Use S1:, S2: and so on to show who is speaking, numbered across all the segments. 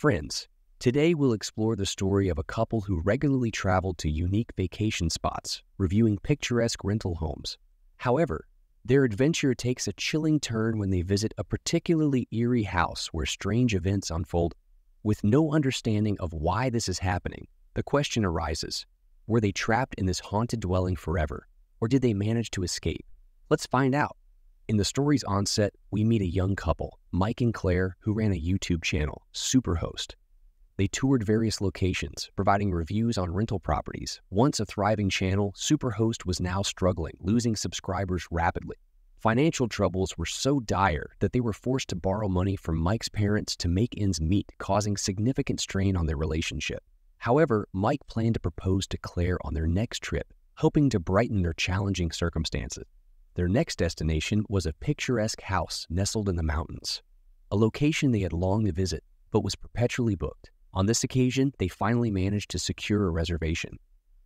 S1: Friends, today we'll explore the story of a couple who regularly traveled to unique vacation spots, reviewing picturesque rental homes. However, their adventure takes a chilling turn when they visit a particularly eerie house where strange events unfold. With no understanding of why this is happening, the question arises were they trapped in this haunted dwelling forever, or did they manage to escape? Let's find out. In the story's onset, we meet a young couple, Mike and Claire, who ran a YouTube channel, Superhost. They toured various locations, providing reviews on rental properties. Once a thriving channel, Superhost was now struggling, losing subscribers rapidly. Financial troubles were so dire that they were forced to borrow money from Mike's parents to make ends meet, causing significant strain on their relationship. However, Mike planned to propose to Claire on their next trip, hoping to brighten their challenging circumstances. Their next destination was a picturesque house nestled in the mountains, a location they had longed to visit but was perpetually booked. On this occasion, they finally managed to secure a reservation.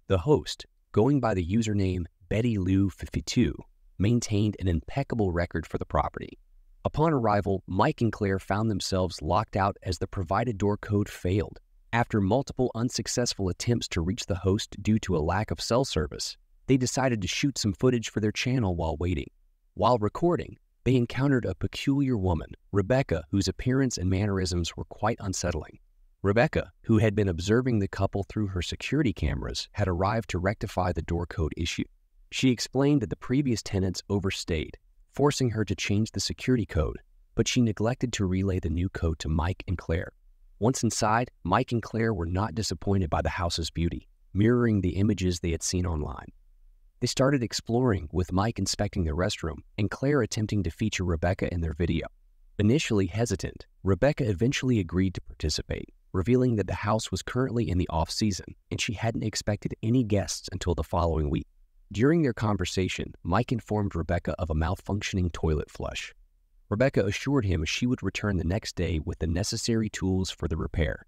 S1: The host, going by the username Betty Lou 52, maintained an impeccable record for the property. Upon arrival, Mike and Claire found themselves locked out as the provided door code failed. After multiple unsuccessful attempts to reach the host due to a lack of cell service, they decided to shoot some footage for their channel while waiting. While recording, they encountered a peculiar woman, Rebecca, whose appearance and mannerisms were quite unsettling. Rebecca, who had been observing the couple through her security cameras, had arrived to rectify the door code issue. She explained that the previous tenants overstayed, forcing her to change the security code, but she neglected to relay the new code to Mike and Claire. Once inside, Mike and Claire were not disappointed by the house's beauty, mirroring the images they had seen online. They started exploring, with Mike inspecting the restroom and Claire attempting to feature Rebecca in their video. Initially hesitant, Rebecca eventually agreed to participate, revealing that the house was currently in the off season and she hadn't expected any guests until the following week. During their conversation, Mike informed Rebecca of a malfunctioning toilet flush, Rebecca assured him she would return the next day with the necessary tools for the repair.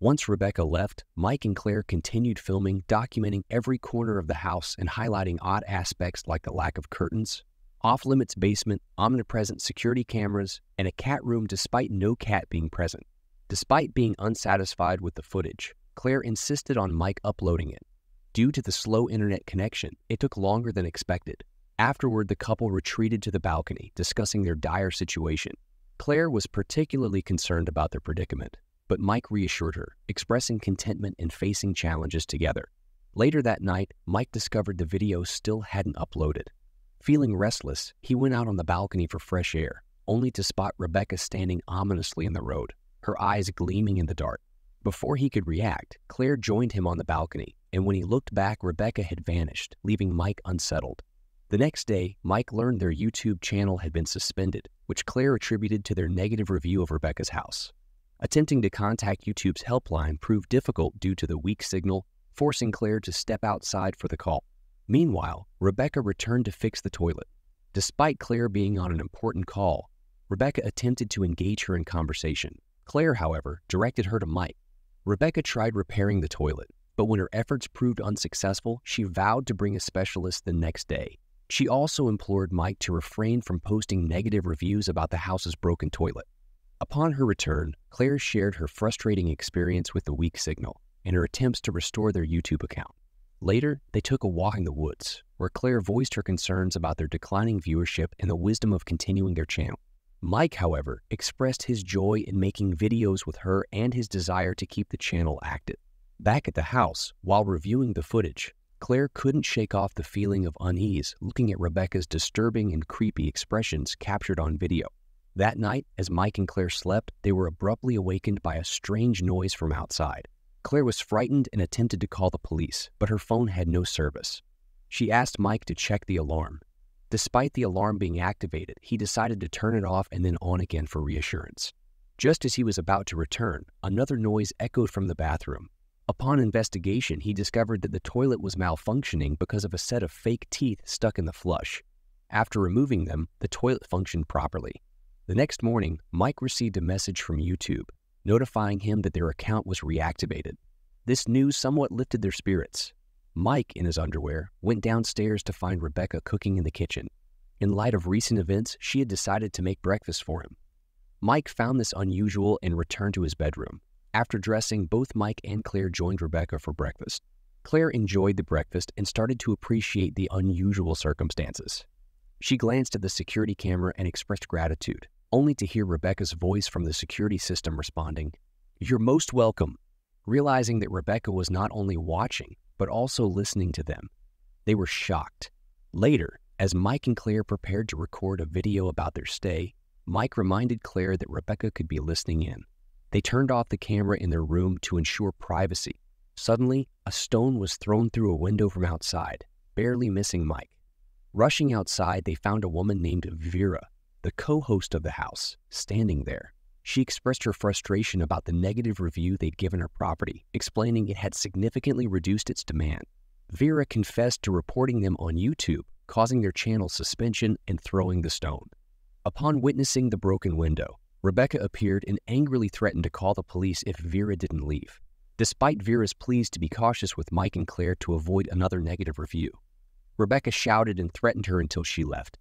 S1: Once Rebecca left, Mike and Claire continued filming, documenting every corner of the house and highlighting odd aspects like the lack of curtains, off limits basement, omnipresent security cameras, and a cat room despite no cat being present. Despite being unsatisfied with the footage, Claire insisted on Mike uploading it. Due to the slow internet connection, it took longer than expected, Afterward, the couple retreated to the balcony, discussing their dire situation. Claire was particularly concerned about their predicament, but Mike reassured her, expressing contentment in facing challenges together. Later that night, Mike discovered the video still hadn't uploaded. Feeling restless, he went out on the balcony for fresh air, only to spot Rebecca standing ominously in the road, her eyes gleaming in the dark. Before he could react, Claire joined him on the balcony, and when he looked back, Rebecca had vanished, leaving Mike unsettled. The next day, Mike learned their YouTube channel had been suspended, which Claire attributed to their negative review of Rebecca's house. Attempting to contact YouTube's helpline proved difficult due to the weak signal, forcing Claire to step outside for the call. Meanwhile, Rebecca returned to fix the toilet. Despite Claire being on an important call, Rebecca attempted to engage her in conversation. Claire, however, directed her to Mike. Rebecca tried repairing the toilet, but when her efforts proved unsuccessful, she vowed to bring a specialist the next day. She also implored Mike to refrain from posting negative reviews about the house's broken toilet. Upon her return, Claire shared her frustrating experience with the weak signal and her attempts to restore their YouTube account. Later, they took a walk in the woods, where Claire voiced her concerns about their declining viewership and the wisdom of continuing their channel. Mike, however, expressed his joy in making videos with her and his desire to keep the channel active. Back at the house, while reviewing the footage, Claire couldn't shake off the feeling of unease looking at Rebecca's disturbing and creepy expressions captured on video. That night, as Mike and Claire slept, they were abruptly awakened by a strange noise from outside. Claire was frightened and attempted to call the police, but her phone had no service. She asked Mike to check the alarm. Despite the alarm being activated, he decided to turn it off and then on again for reassurance. Just as he was about to return, another noise echoed from the bathroom, Upon investigation, he discovered that the toilet was malfunctioning because of a set of fake teeth stuck in the flush. After removing them, the toilet functioned properly. The next morning, Mike received a message from YouTube notifying him that their account was reactivated. This news somewhat lifted their spirits. Mike, in his underwear, went downstairs to find Rebecca cooking in the kitchen. In light of recent events, she had decided to make breakfast for him. Mike found this unusual and returned to his bedroom. After dressing, both Mike and Claire joined Rebecca for breakfast. Claire enjoyed the breakfast and started to appreciate the unusual circumstances. She glanced at the security camera and expressed gratitude, only to hear Rebecca's voice from the security system responding, You're most welcome. Realizing that Rebecca was not only watching, but also listening to them, they were shocked. Later, as Mike and Claire prepared to record a video about their stay, Mike reminded Claire that Rebecca could be listening in. They turned off the camera in their room to ensure privacy. Suddenly, a stone was thrown through a window from outside, barely missing Mike. Rushing outside, they found a woman named Vera, the co host of the house, standing there. She expressed her frustration about the negative review they'd given her property, explaining it had significantly reduced its demand. Vera confessed to reporting them on YouTube, causing their channel suspension and throwing the stone. Upon witnessing the broken window, Rebecca appeared and angrily threatened to call the police if Vera didn't leave, despite Vera's pleas to be cautious with Mike and Claire to avoid another negative review. Rebecca shouted and threatened her until she left.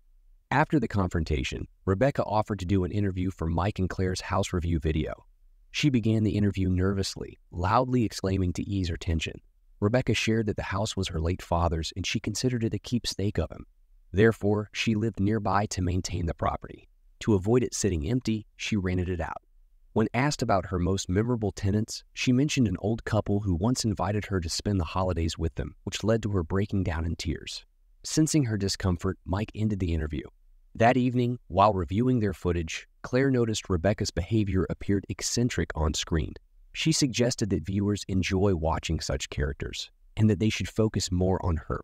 S1: After the confrontation, Rebecca offered to do an interview for Mike and Claire's house review video. She began the interview nervously, loudly exclaiming to ease her tension. Rebecca shared that the house was her late father's and she considered it a keepsake of him. Therefore, she lived nearby to maintain the property. To avoid it sitting empty, she rented it out. When asked about her most memorable tenants, she mentioned an old couple who once invited her to spend the holidays with them, which led to her breaking down in tears. Sensing her discomfort, Mike ended the interview. That evening, while reviewing their footage, Claire noticed Rebecca's behavior appeared eccentric on screen. She suggested that viewers enjoy watching such characters and that they should focus more on her.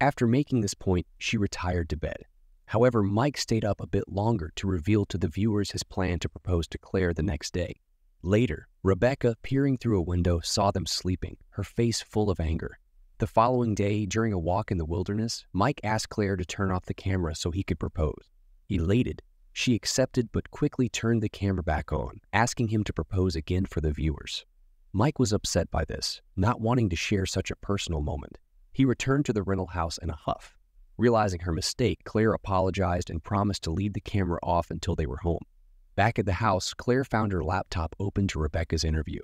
S1: After making this point, she retired to bed. However, Mike stayed up a bit longer to reveal to the viewers his plan to propose to Claire the next day. Later, Rebecca, peering through a window, saw them sleeping, her face full of anger. The following day, during a walk in the wilderness, Mike asked Claire to turn off the camera so he could propose. Elated, she accepted but quickly turned the camera back on, asking him to propose again for the viewers. Mike was upset by this, not wanting to share such a personal moment. He returned to the rental house in a huff, Realizing her mistake, Claire apologized and promised to leave the camera off until they were home. Back at the house, Claire found her laptop open to Rebecca's interview.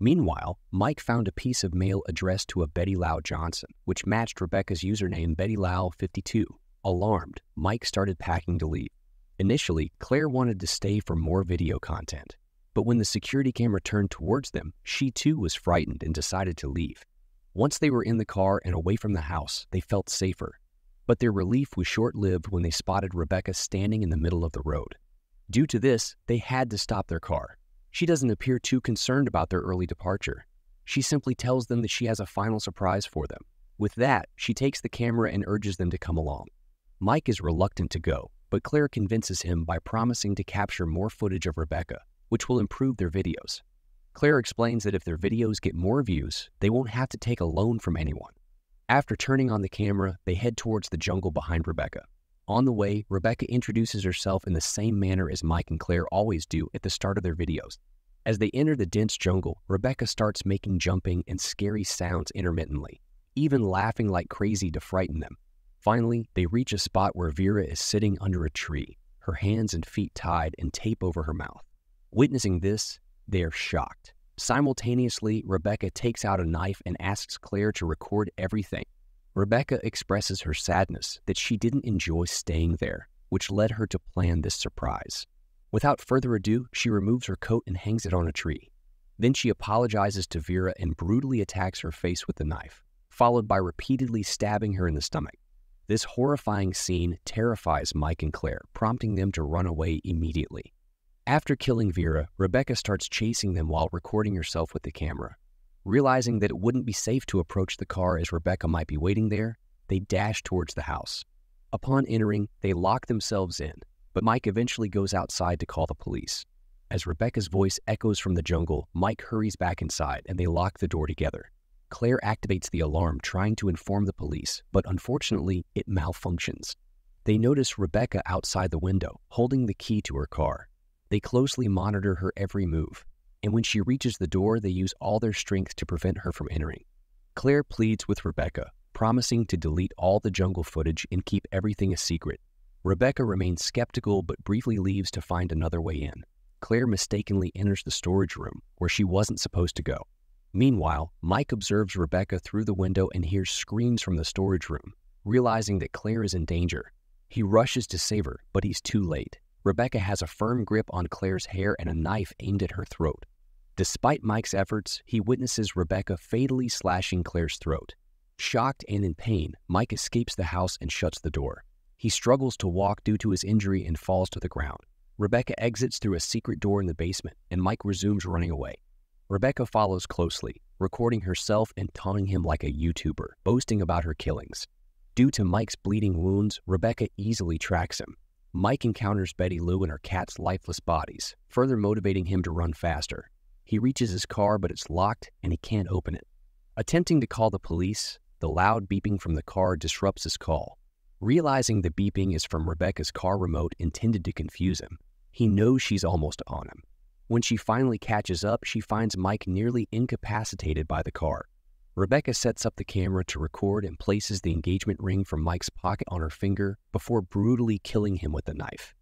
S1: Meanwhile, Mike found a piece of mail addressed to a Betty Lou Johnson, which matched Rebecca's username Betty Lou52. Alarmed, Mike started packing to leave. Initially, Claire wanted to stay for more video content, but when the security camera turned towards them, she too was frightened and decided to leave. Once they were in the car and away from the house, they felt safer but their relief was short lived when they spotted Rebecca standing in the middle of the road. Due to this, they had to stop their car. She doesn't appear too concerned about their early departure. She simply tells them that she has a final surprise for them. With that, she takes the camera and urges them to come along. Mike is reluctant to go, but Claire convinces him by promising to capture more footage of Rebecca, which will improve their videos. Claire explains that if their videos get more views, they won't have to take a loan from anyone. After turning on the camera, they head towards the jungle behind Rebecca. On the way, Rebecca introduces herself in the same manner as Mike and Claire always do at the start of their videos. As they enter the dense jungle, Rebecca starts making jumping and scary sounds intermittently, even laughing like crazy to frighten them. Finally, they reach a spot where Vera is sitting under a tree, her hands and feet tied and tape over her mouth. Witnessing this, they are shocked. Simultaneously, Rebecca takes out a knife and asks Claire to record everything. Rebecca expresses her sadness that she didn't enjoy staying there, which led her to plan this surprise. Without further ado, she removes her coat and hangs it on a tree. Then she apologizes to Vera and brutally attacks her face with the knife, followed by repeatedly stabbing her in the stomach. This horrifying scene terrifies Mike and Claire, prompting them to run away immediately. After killing Vera, Rebecca starts chasing them while recording herself with the camera. Realizing that it wouldn't be safe to approach the car as Rebecca might be waiting there, they dash towards the house. Upon entering, they lock themselves in, but Mike eventually goes outside to call the police. As Rebecca's voice echoes from the jungle, Mike hurries back inside and they lock the door together. Claire activates the alarm, trying to inform the police, but unfortunately, it malfunctions. They notice Rebecca outside the window, holding the key to her car. They closely monitor her every move, and when she reaches the door, they use all their strength to prevent her from entering. Claire pleads with Rebecca, promising to delete all the jungle footage and keep everything a secret. Rebecca remains skeptical but briefly leaves to find another way in. Claire mistakenly enters the storage room where she wasn't supposed to go. Meanwhile, Mike observes Rebecca through the window and hears screams from the storage room. Realizing that Claire is in danger, he rushes to save her, but he's too late. Rebecca has a firm grip on Claire's hair and a knife aimed at her throat. Despite Mike's efforts, he witnesses Rebecca fatally slashing Claire's throat. Shocked and in pain, Mike escapes the house and shuts the door. He struggles to walk due to his injury and falls to the ground. Rebecca exits through a secret door in the basement, and Mike resumes running away. Rebecca follows closely, recording herself and taunting him like a YouTuber, boasting about her killings. Due to Mike's bleeding wounds, Rebecca easily tracks him. Mike encounters Betty Lou and her cat's lifeless bodies, further motivating him to run faster. He reaches his car, but it's locked and he can't open it. Attempting to call the police, the loud beeping from the car disrupts his call. Realizing the beeping is from Rebecca's car remote intended to confuse him, he knows she's almost on him. When she finally catches up, she finds Mike nearly incapacitated by the car. Rebecca sets up the camera to record and places the engagement ring from Mike's pocket on her finger before brutally killing him with a knife.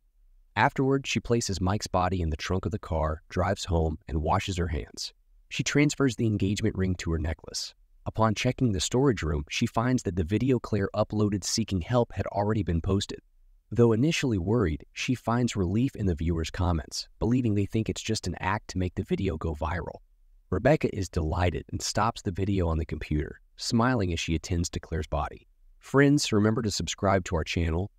S1: Afterward, she places Mike's body in the trunk of the car, drives home, and washes her hands. She transfers the engagement ring to her necklace. Upon checking the storage room, she finds that the video Claire uploaded seeking help had already been posted. Though initially worried, she finds relief in the viewers' comments, believing they think it's just an act to make the video go viral. Rebecca is delighted and stops the video on the computer, smiling as she attends to Claire's body. Friends, remember to subscribe to our channel,